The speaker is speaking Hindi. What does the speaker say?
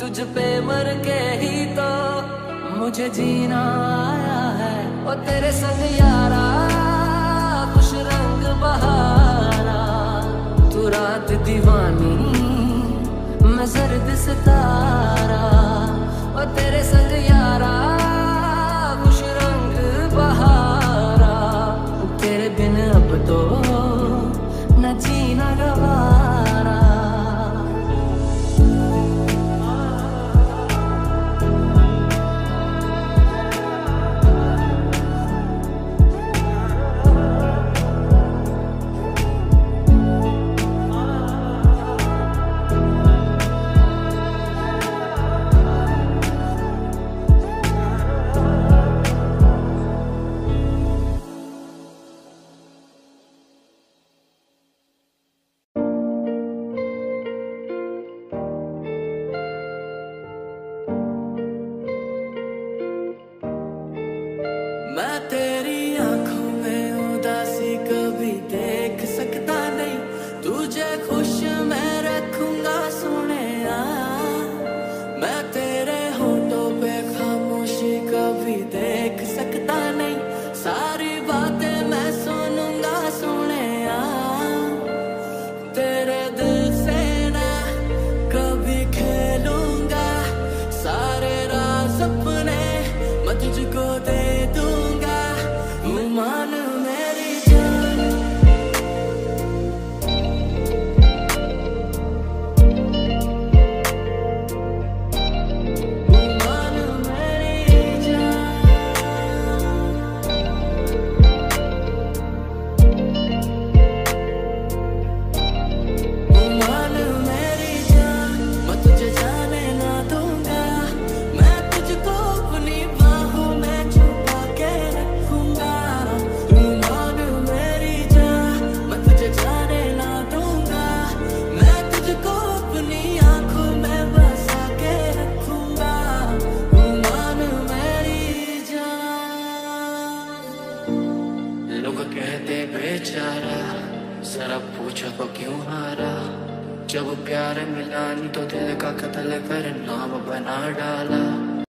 तुझ पे मर के ही तो मुझे जीना आया है। वो तेरे संग यारा कुछ रंग बहारा। तू रात दीवानी, मैं जर्द सितारा। 待てる कहते, बेचारा, सर अब पूछो तो क्यों हारा? जब प्यार मिला तो दिल का कत्ल कर नाम बना डाला।